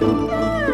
Música